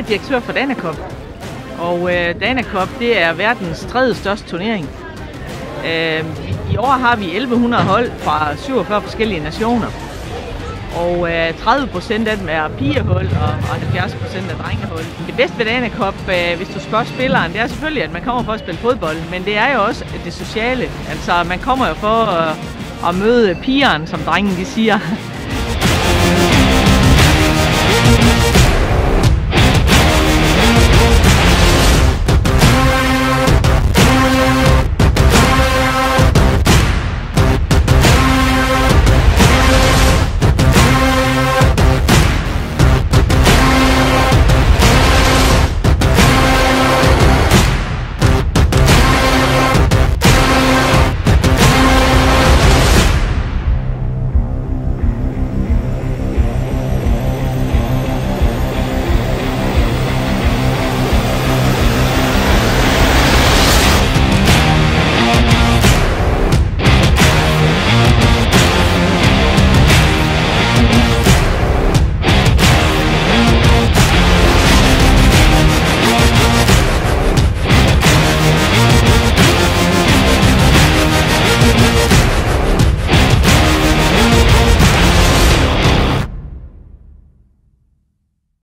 direktør for Danacop, Og øh, Danacop det er verdens tredje største turnering. Øh, I år har vi 1100 hold fra 47 forskellige nationer. Og øh, 30 procent af dem er pigehold, og, og 70 procent er drengehold. Det bedste ved Danacop, øh, hvis du spørger spilleren, det er selvfølgelig, at man kommer for at spille fodbold, men det er jo også det sociale. Altså, man kommer jo for øh, at møde pigeren, som drengen de siger.